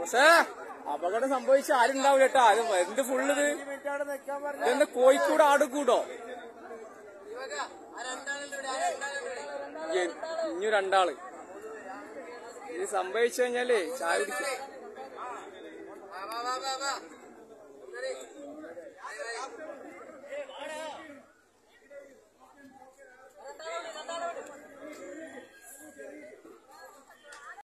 പക്ഷേ അപകടം സംഭവിച്ച ആരുണ്ടാവില്ല കേട്ടോ. അത് എന്ത് ഫുള്ള് ഇത് ഇതെന്താ കോഴിക്കൂട് ആട് കൂടോ ഇനി രണ്ടാൾ. ഇത് സംഭവിച്ചു കഴിഞ്ഞാലേ ചായ കുടിക്കും.